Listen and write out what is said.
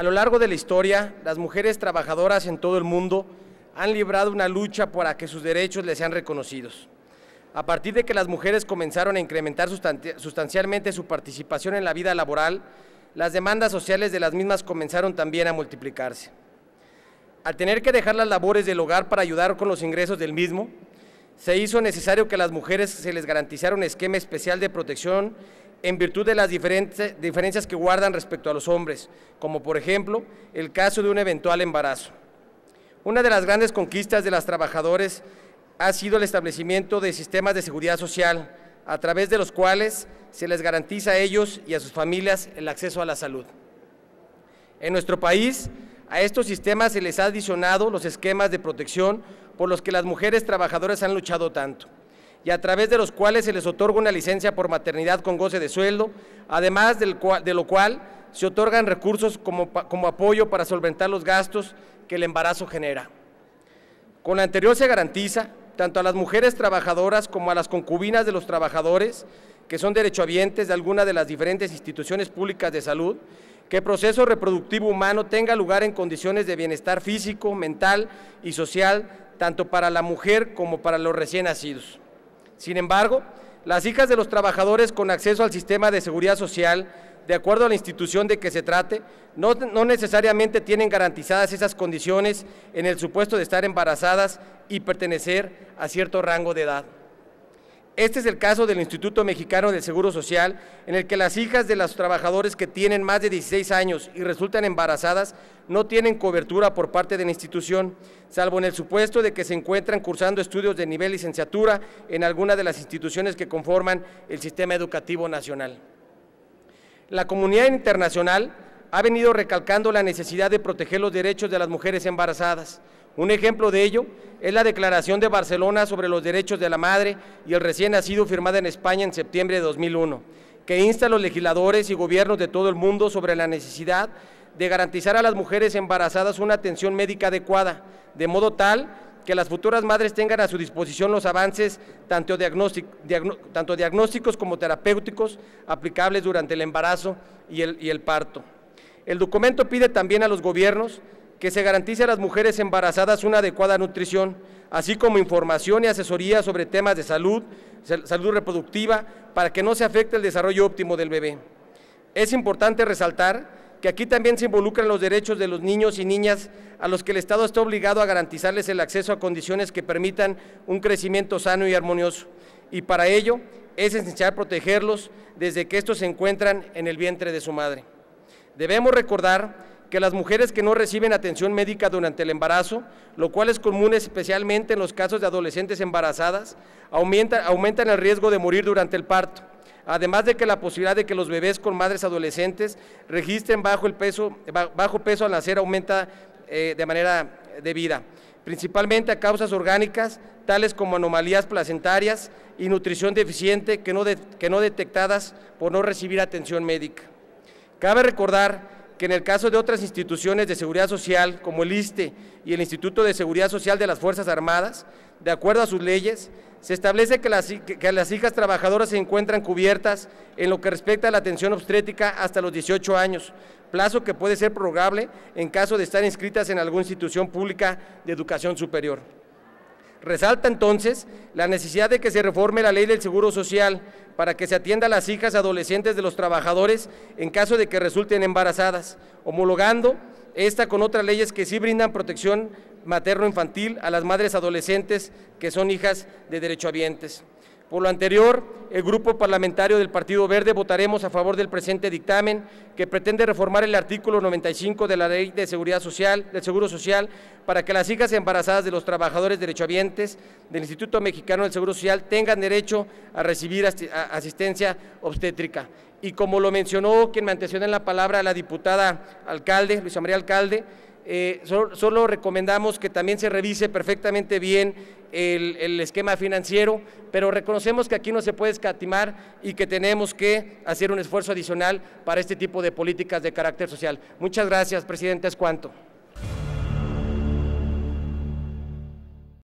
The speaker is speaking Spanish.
A lo largo de la historia, las mujeres trabajadoras en todo el mundo han librado una lucha para que sus derechos les sean reconocidos. A partir de que las mujeres comenzaron a incrementar sustancialmente su participación en la vida laboral, las demandas sociales de las mismas comenzaron también a multiplicarse. Al tener que dejar las labores del hogar para ayudar con los ingresos del mismo, se hizo necesario que a las mujeres se les garantizara un esquema especial de protección en virtud de las diferencias que guardan respecto a los hombres, como por ejemplo el caso de un eventual embarazo. Una de las grandes conquistas de las trabajadoras ha sido el establecimiento de sistemas de seguridad social, a través de los cuales se les garantiza a ellos y a sus familias el acceso a la salud. En nuestro país, a estos sistemas se les ha adicionado los esquemas de protección por los que las mujeres trabajadoras han luchado tanto y a través de los cuales se les otorga una licencia por maternidad con goce de sueldo, además de lo cual se otorgan recursos como, apoyo para solventar los gastos que el embarazo genera. Con lo anterior se garantiza, tanto a las mujeres trabajadoras como a las concubinas de los trabajadores, que son derechohabientes de alguna de las diferentes instituciones públicas de salud, que el proceso reproductivo humano tenga lugar en condiciones de bienestar físico, mental y social, tanto para la mujer como para los recién nacidos. Sin embargo, las hijas de los trabajadores con acceso al sistema de seguridad social, de acuerdo a la institución de que se trate, no, no, necesariamente tienen garantizadas esas condiciones en el supuesto de estar embarazadas y pertenecer a cierto rango de edad. Este es el caso del Instituto Mexicano del Seguro Social, en el que las hijas de los trabajadores que tienen más de 16 años y resultan embarazadas no tienen cobertura por parte de la institución, salvo en el supuesto de que se encuentran cursando estudios de nivel licenciatura en alguna de las instituciones que conforman el sistema educativo nacional. La comunidad internacional ha venido recalcando la necesidad de proteger los derechos de las mujeres embarazadas, un ejemplo de ello es la Declaración de Barcelona sobre los derechos de la madre y el recién nacido firmada en España en septiembre de 2001, que insta a los legisladores y gobiernos de todo el mundo sobre la necesidad de garantizar a las mujeres embarazadas una atención médica adecuada, de modo tal que las futuras madres tengan a su disposición los avances tanto, diagnósticos como terapéuticos aplicables durante el embarazo y el, y el parto. El documento pide también a los gobiernos que se garantice a las mujeres embarazadas una adecuada nutrición, así como información y asesoría sobre temas de salud, salud reproductiva, para que no se afecte el desarrollo óptimo del bebé. Es importante resaltar que aquí también se involucran los derechos de los niños y niñas a los que el Estado está obligado a garantizarles el acceso a condiciones que permitan un crecimiento sano y armonioso. Y para ello es esencial protegerlos desde que estos se encuentran en el vientre de su madre. Debemos recordar que las mujeres que no reciben atención médica durante el embarazo, lo cual es común especialmente en los casos de adolescentes embarazadas, aumentan el riesgo de morir durante el parto. Además de que la posibilidad de que los bebés con madres adolescentes registren bajo, el peso, bajo peso al nacer aumenta eh, de manera debida, principalmente a causas orgánicas, tales como anomalías placentarias y nutrición deficiente que no, que no detectadas por no recibir atención médica. Cabe recordar que en el caso de otras instituciones de seguridad social, como el ISTE y el Instituto de Seguridad Social de las Fuerzas Armadas, de acuerdo a sus leyes, se establece que las, que las hijas trabajadoras se encuentran cubiertas en lo que respecta a la atención obstétrica hasta los 18 años, plazo que puede ser prorrogable en caso de estar inscritas en alguna institución pública de educación superior. Resalta entonces la necesidad de que se reforme la ley del Seguro Social para que se atienda a las hijas adolescentes de los trabajadores en caso de que resulten embarazadas, homologando esta con otras leyes que sí brindan protección materno-infantil a las madres adolescentes que son hijas de derechohabientes. Por lo anterior, el Grupo Parlamentario del Partido Verde votaremos a favor del presente dictamen que pretende reformar el artículo 95 de la Ley de Seguridad Social, del Seguro Social, para que las hijas embarazadas de los trabajadores derechohabientes del Instituto Mexicano del Seguro Social tengan derecho a recibir asistencia obstétrica. Y como lo mencionó quien me antecedió en la palabra, la diputada alcalde, Luisa María Alcalde, eh, solo, recomendamos que también se revise perfectamente bien el, el, esquema financiero, pero reconocemos que aquí no se puede escatimar y que tenemos que hacer un esfuerzo adicional para este tipo de políticas de carácter social. Muchas gracias, presidente. Es cuanto.